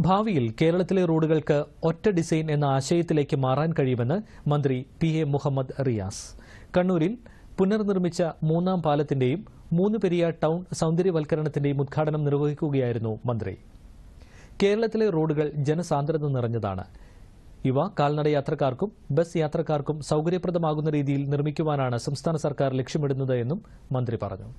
ഭാവിയിൽ കേരളത്തിലെ റോഡുകൾക്ക് ഒറ്റ ഡിസൈൻ എന്ന ആശയത്തിലേക്ക് മാറാൻ കഴിയുമെന്ന് മന്ത്രി പി എ മുഹമ്മദ് റിയാസ്. കണ്ണൂരിൽ പുനർനിർമ്മിച്ച മൂന്നാം പാലത്തിന്റെയും മൂന്ന് പെരിയ ടൗൺ സൗന്ദര്യവൽക്കരണത്തിന്റെയും ഉദ്ഘാടനം നിർവഹിക്കുകയായിരുന്നു മന്ത്രി. കേരളത്തിലെ റോഡുകൾ ജനസാന്ദ്രത നിറഞ്ഞതാണ്. ഇവ കാൽനട യാത്രക്കാർക്കും ബസ് യാത്രക്കാർക്കും സൌകര്യപ്രദമാകുന്ന രീതിയിൽ നിർമ്മിക്കുവാനാണ് സംസ്ഥാന സർക്കാർ ലക്ഷ്യമിടുന്നത് എന്നും മന്ത്രി പറഞ്ഞു.